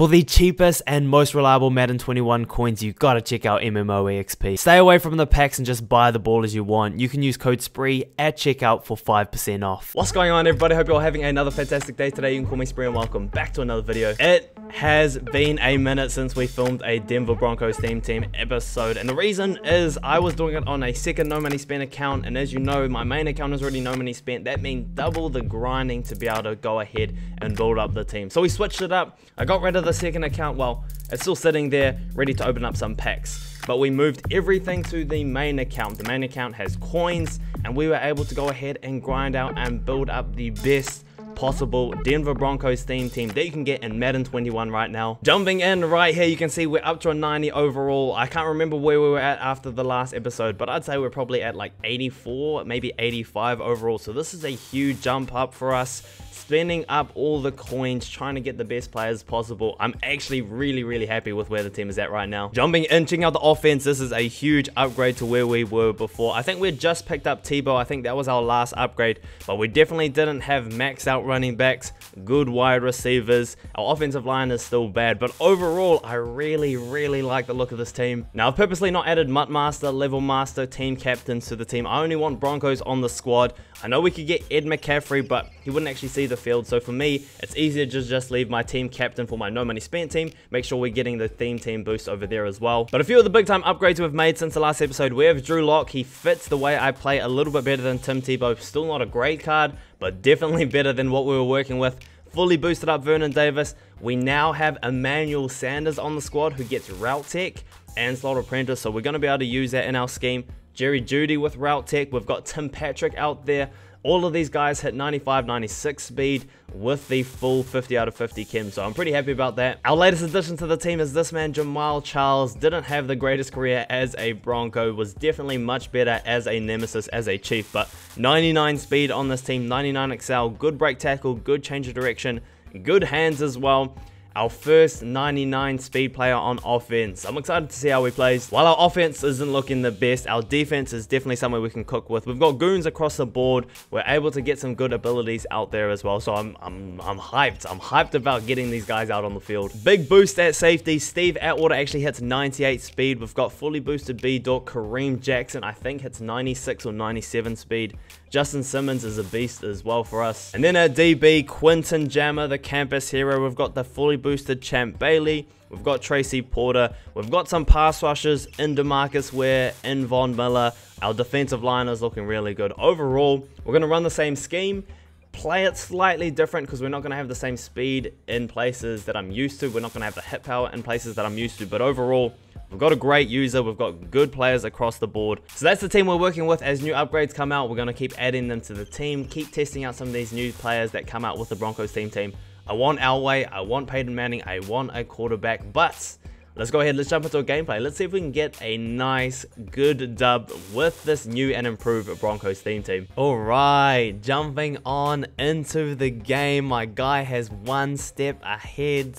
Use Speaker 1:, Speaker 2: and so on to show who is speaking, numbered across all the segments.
Speaker 1: For the cheapest and most reliable Madden 21 coins, you gotta check out MMOEXP. Stay away from the packs and just buy the ball as you want. You can use code SPREE at checkout for 5% off.
Speaker 2: What's going on everybody? Hope you're all having another fantastic day today. You can call me Spree and welcome back to another video. It has been a minute since we filmed a Denver Broncos theme team episode and the reason is I was doing it on a second no money spent account and as you know my main account is already no money spent that means double the grinding to be able to go ahead and build up the team so we switched it up I got rid of the second account well it's still sitting there ready to open up some packs but we moved everything to the main account the main account has coins and we were able to go ahead and grind out and build up the best possible Denver Broncos theme team that you can get in Madden 21 right now. Jumping in right here, you can see we're up to a 90 overall. I can't remember where we were at after the last episode, but I'd say we're probably at like 84, maybe 85 overall. So this is a huge jump up for us spending up all the coins, trying to get the best players possible. I'm actually really, really happy with where the team is at right now. Jumping in, checking out the offense, this is a huge upgrade to where we were before. I think we just picked up Tebow. I think that was our last upgrade, but we definitely didn't have maxed out running backs, good wide receivers. Our offensive line is still bad, but overall, I really, really like the look of this team. Now, I've purposely not added MUT Master, Level Master, Team Captains to the team. I only want Broncos on the squad. I know we could get Ed McCaffrey, but he wouldn't actually see the field. So for me, it's easier to just leave my team captain for my no money spent team. Make sure we're getting the theme team boost over there as well. But a few of the big time upgrades we've made since the last episode. We have Drew Lock. He fits the way I play a little bit better than Tim Tebow. Still not a great card, but definitely better than what we were working with fully boosted up Vernon Davis. We now have Emmanuel Sanders on the squad who gets route tech and slot apprentice, so we're going to be able to use that in our scheme. Jerry Jeudy with route tech. We've got Tim Patrick out there. All of these guys hit 95, 96 speed with the full 50 out of 50 chem, so I'm pretty happy about that. Our latest addition to the team is this man, Jamaal Charles. Didn't have the greatest career as a Bronco, was definitely much better as a Nemesis, as a Chief, but 99 speed on this team, 99 excel, good break tackle, good change of direction, good hands as well our first 99 speed player on offense. I'm excited to see how he plays. While our offense isn't looking the best, our defense is definitely somewhere we can cook with. We've got goons across the board. We're able to get some good abilities out there as well. So I'm, I'm, I'm hyped. I'm hyped about getting these guys out on the field. Big boost at safety. Steve Atwater actually hits 98 speed. We've got fully boosted B-Dawk. Kareem Jackson, I think, hits 96 or 97 speed. Justin Simmons is a beast as well for us. And then at DB, Quentin Jammer, the campus hero. We've got the fully boosted Champ Bailey. We've got Tracy Porter. We've got some pass rushers in DeMarcus Ware, in Von Miller. Our defensive line is looking really good. Overall, we're going to run the same scheme play it slightly different because we're not going to have the same speed in places that I'm used to. We're not going to have the hit power in places that I'm used to. But overall, We've got a great user. We've got good players across the board. So that's the team we're working with. As new upgrades come out, we're going to keep adding them to the team. Keep testing out some of these new players that come out with the Broncos team team. I want Elway. I want Peyton Manning. I want a quarterback. But let's go ahead. Let's jump into a gameplay. Let's see if we can get a nice, good dub with this new and improved Broncos theme team. All right, jumping on into the game. My guy has one step ahead.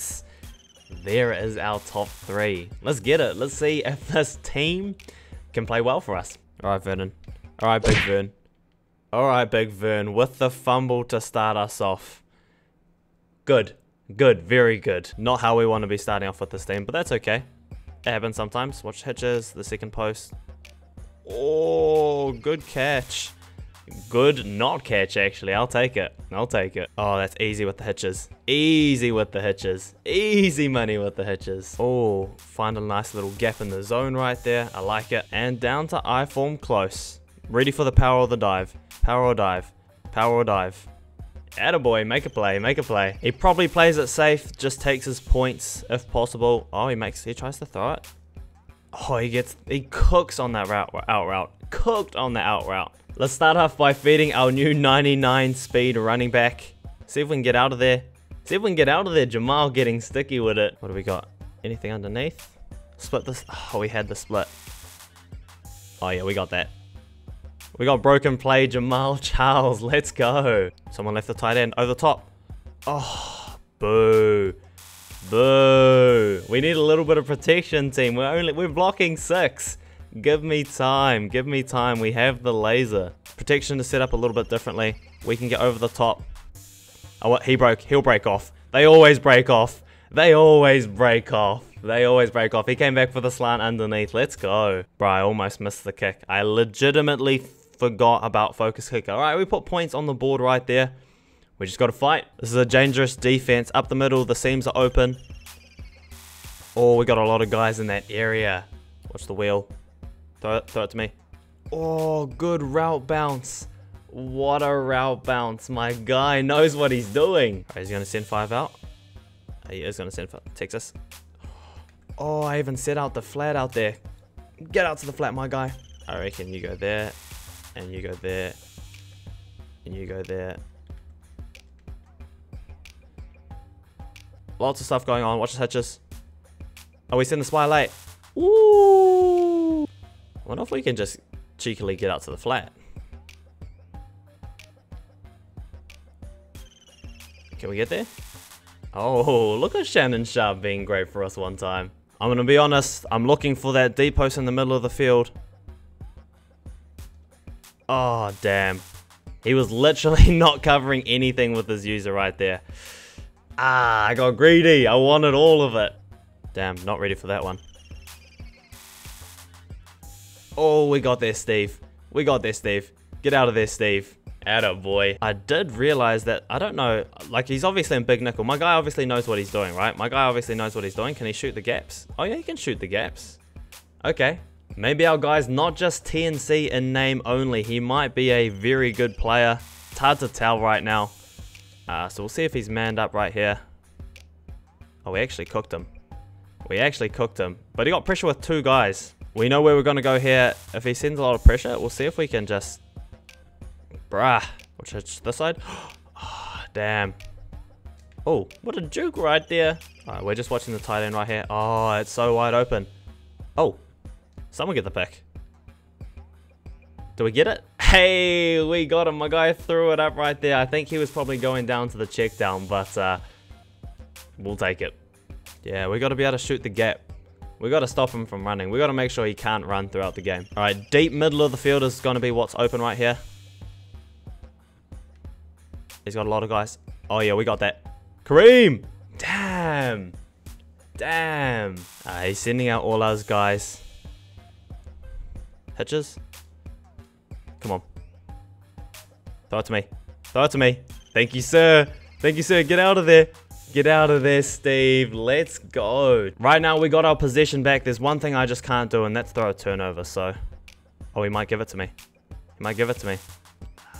Speaker 2: There is our top three. Let's get it. Let's see if this team can play well for us. All right, Vernon. All right, Big Vern. All right, Big Vern, with the fumble to start us off. Good. Good. Very good. Not how we want to be starting off with this team, but that's okay. It happens sometimes. Watch hitches, the second post. Oh, good catch. Good not catch, actually. I'll take it. I'll take it. Oh, that's easy with the hitches. Easy with the hitches. Easy money with the hitches. Oh, find a nice little gap in the zone right there. I like it. And down to I form close. Ready for the power or the dive. Power or dive. Power or dive. Attaboy, make a play, make a play. He probably plays it safe, just takes his points if possible. Oh, he makes, he tries to throw it. Oh, he gets, he cooks on that route, out route. Cooked on the out route. Let's start off by feeding our new 99 speed running back. See if we can get out of there. See if we can get out of there. Jamaal getting sticky with it. What do we got? Anything underneath? Split this. Oh, we had the split. Oh, yeah, we got that. We got broken play. Jamaal Charles. Let's go. Someone left the tight end over the top. Oh, boo. Boo. We need a little bit of protection, team. We're only we're blocking six. Give me time. Give me time. We have the laser. Protection is set up a little bit differently. We can get over the top. Oh, what? He broke. He'll break off. They always break off. They always break off. They always break off. He came back for the slant underneath. Let's go. Bro, I almost missed the kick. I legitimately forgot about focus kicker. All right, we put points on the board right there. We just got to fight. This is a dangerous defense. Up the middle, the seams are open. Oh, we got a lot of guys in that area. Watch the wheel. Throw it, throw it to me. Oh, good route bounce. What a route bounce. My guy knows what he's doing. Right, he's going to send five out. He is going to send five. Texas. Oh, I even set out the flat out there. Get out to the flat, my guy. I reckon you go there, and you go there, and you go there. Lots of stuff going on. Watch the hitches. Oh, we send the spy late. Ooh. Wonder if we can just cheekily get out to the flat. Can we get there? Oh, look at Shannon Sharpe being great for us one time. I'm going to be honest, I'm looking for that deep post in the middle of the field. Oh, damn. He was literally not covering anything with his user right there. Ah, I got greedy. I wanted all of it. Damn, not ready for that one. Oh, we got there, Steve. We got there, Steve. Get out of there, Steve. Atta boy. I did realize that, I don't know, like he's obviously in big nickel. My guy obviously knows what he's doing, right? My guy obviously knows what he's doing. Can he shoot the gaps? Oh yeah, he can shoot the gaps. Okay. Maybe our guy's not just TNC in name only. He might be a very good player. It's hard to tell right now. Uh, so we'll see if he's manned up right here. Oh, we actually cooked him. We actually cooked him. But he got pressure with two guys. We know where we're going to go here. If he sends a lot of pressure, we'll see if we can just Bruh. Which is this side? Oh, damn. Oh, what a juke right there. We're just watching the tight end right here. Oh, it's so wide open. Oh, someone get the pick. Do we get it? Hey, we got him. My guy threw it up right there. I think he was probably going down to the check down, but uh, we'll take it. Yeah, we got to be able to shoot the gap. We got to stop him from running. We got to make sure he can't run throughout the game. All right, deep middle of the field is going to be what's open right here. He's got a lot of guys. Oh, yeah, we got that. Kareem! Damn! Damn! Uh, he's sending out all those guys. Hitches? Come on. Throw it to me. Throw it to me. Thank you, sir. Thank you, sir. Get out of there. Get out of there, Steve. Let's go. Right now, we got our possession back. There's one thing I just can't do, and that's throw a turnover, so... Oh, he might give it to me. He might give it to me.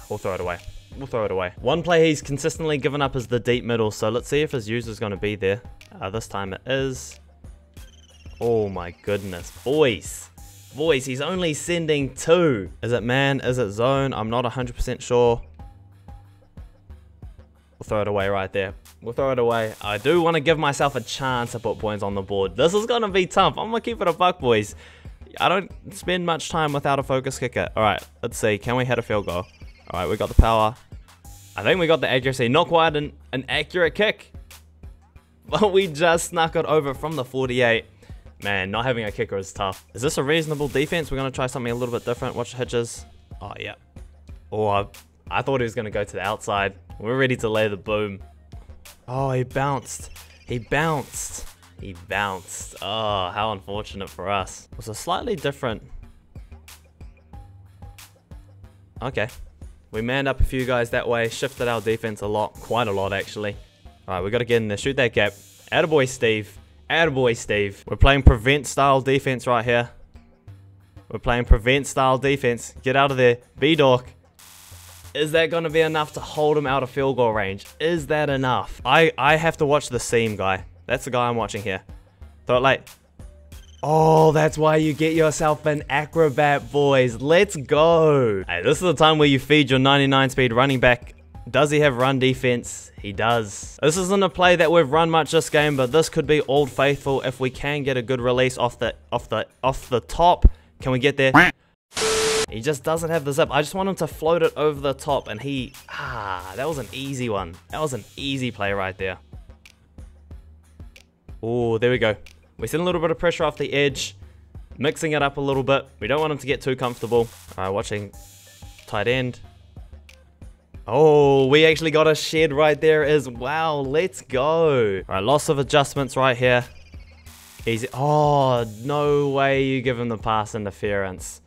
Speaker 2: We'll throw it away we'll throw it away. One play he's consistently given up is the deep middle, so let's see if his user's going to be there. Uh, this time it is. Oh my goodness. Boys. Boys, he's only sending two. Is it man? Is it zone? I'm not 100% sure. We'll throw it away right there. We'll throw it away. I do want to give myself a chance to put points on the board. This is going to be tough. I'm going to keep it a buck, boys. I don't spend much time without a focus kicker. All right, let's see. Can we hit a field goal? Alright, we got the power. I think we got the accuracy. Not quite an, an accurate kick. But we just snuck it over from the 48. Man, not having a kicker is tough. Is this a reasonable defense? We're going to try something a little bit different. Watch the hitches. Oh, yeah. Oh, I, I thought he was going to go to the outside. We're ready to lay the boom. Oh, he bounced. He bounced. He bounced. Oh, how unfortunate for us. It was a slightly different... Okay. We manned up a few guys that way, shifted our defense a lot, quite a lot actually. Alright, we got to get in there, shoot that gap. Attaboy Steve. Attaboy Steve. We're playing prevent style defense right here. We're playing prevent style defense. Get out of there. B-Dawk. Is that going to be enough to hold him out of field goal range? Is that enough? I, I have to watch the seam guy. That's the guy I'm watching here. Throw it late. Oh, that's why you get yourself an acrobat, boys. Let's go. Hey, this is the time where you feed your 99 speed running back. Does he have run defense? He does. This isn't a play that we've run much this game, but this could be old faithful if we can get a good release off the off the off the top. Can we get there? He just doesn't have the zip. I just want him to float it over the top and he ah, that was an easy one. That was an easy play right there. Oh, there we go. We send a little bit of pressure off the edge, mixing it up a little bit. We don't want him to get too comfortable. All right, watching tight end. Oh, we actually got a shed right there as well. Let's go. All right, lots of adjustments right here. Easy. Oh, no way you give him the pass interference.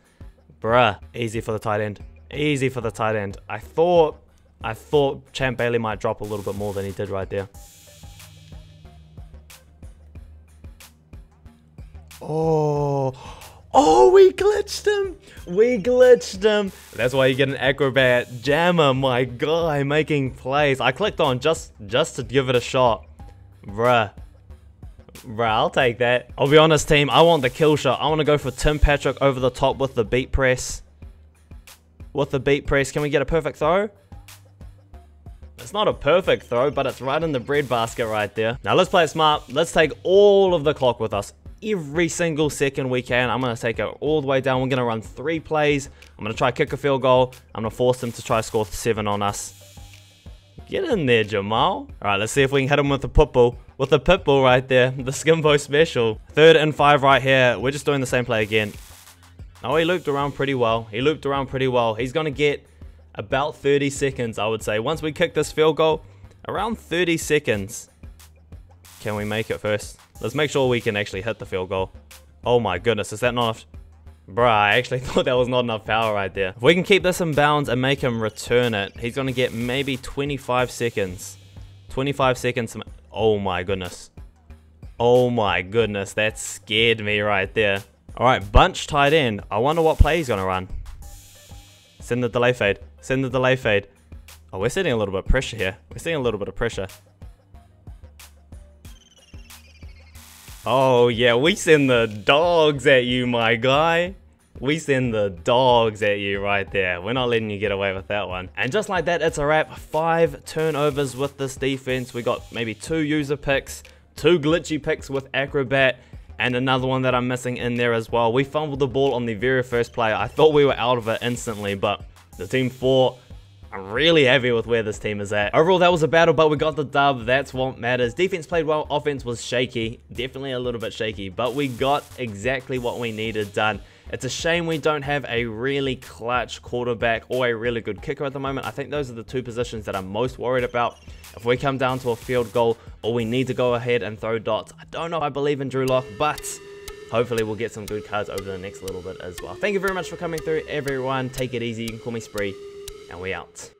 Speaker 2: Bruh. Easy for the tight end. Easy for the tight end. I thought, I thought Champ Bailey might drop a little bit more than he did right there. Oh, oh, we glitched him. We glitched him. That's why you get an acrobat jammer, my guy, making plays. I clicked on just, just to give it a shot. Bruh. Bruh, I'll take that. I'll be honest, team. I want the kill shot. I want to go for Tim Patrick over the top with the beat press. With the beat press. Can we get a perfect throw? It's not a perfect throw, but it's right in the bread basket right there. Now let's play smart. Let's take all of the clock with us every single second we can. I'm going to take it all the way down. We're going to run three plays. I'm going to try kick a field goal. I'm going to force them to try score seven on us. Get in there, Jamaal. All right, let's see if we can hit him with the pitbull. With the pitbull right there. The Skimbo special. Third and five right here. We're just doing the same play again. Oh, he looped around pretty well. He looped around pretty well. He's going to get about 30 seconds, I would say. Once we kick this field goal, around 30 seconds. Can we make it first? Let's make sure we can actually hit the field goal. Oh my goodness, is that not? Bruh, I actually thought that was not enough power right there. If we can keep this in bounds and make him return it, he's going to get maybe 25 seconds. 25 seconds. Oh my goodness. Oh my goodness, that scared me right there. Alright, bunch tight end. I wonder what play he's going to run. Send the delay fade. Send the delay fade. Oh, we're setting a little bit of pressure here. We're setting a little bit of pressure. Oh, yeah, we send the dogs at you, my guy. We send the dogs at you right there. We're not letting you get away with that one. And just like that, it's a wrap. Five turnovers with this defense. We got maybe two user picks, two glitchy picks with Acrobat, and another one that I'm missing in there as well. We fumbled the ball on the very first play. I thought we were out of it instantly, but the team fought I'm really happy with where this team is at. Overall, that was a battle, but we got the dub. That's what matters. Defense played well. Offense was shaky. Definitely a little bit shaky, but we got exactly what we needed done. It's a shame we don't have a really clutch quarterback or a really good kicker at the moment. I think those are the two positions that I'm most worried about. If we come down to a field goal or we need to go ahead and throw dots, I don't know if I believe in Drew Lock, but hopefully we'll get some good cards over the next little bit as well. Thank you very much for coming through, everyone. Take it easy. You can call me Spree and we out.